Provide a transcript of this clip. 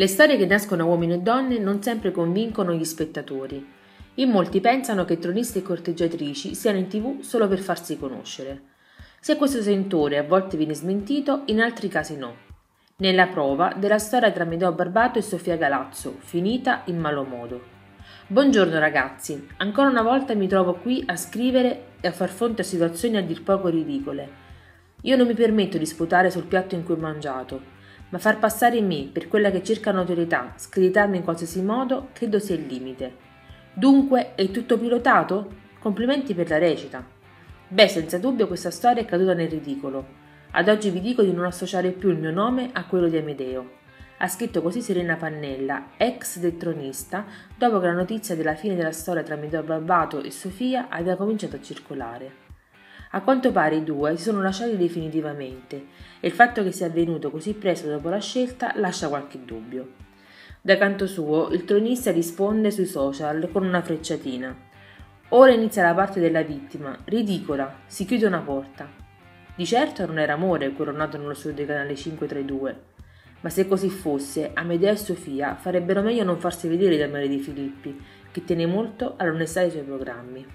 Le storie che nascono uomini e donne non sempre convincono gli spettatori. In molti pensano che tronisti e corteggiatrici siano in tv solo per farsi conoscere. Se questo sentore a volte viene smentito, in altri casi no. Nella prova della storia tra Medeo Barbato e Sofia Galazzo, finita in malo modo. Buongiorno ragazzi, ancora una volta mi trovo qui a scrivere e a far fronte a situazioni a dir poco ridicole. Io non mi permetto di sputare sul piatto in cui ho mangiato, ma far passare me per quella che cerca notorietà, screditarmi in qualsiasi modo, credo sia il limite. Dunque, è tutto pilotato? Complimenti per la recita. Beh, senza dubbio questa storia è caduta nel ridicolo. Ad oggi vi dico di non associare più il mio nome a quello di Amedeo. Ha scritto così Serena Pannella, ex del tronista, dopo che la notizia della fine della storia tra Amedeo Barbato e Sofia aveva cominciato a circolare. A quanto pare i due si sono lasciati definitivamente e il fatto che sia avvenuto così presto dopo la scelta lascia qualche dubbio. Da canto suo, il tronista risponde sui social con una frecciatina. Ora inizia la parte della vittima, ridicola, si chiude una porta. Di certo non era amore quello nato nello studio del canale 532, ma se così fosse, Amedea e Sofia farebbero meglio non farsi vedere dal mare di Filippi, che tiene molto all'onestà dei suoi programmi.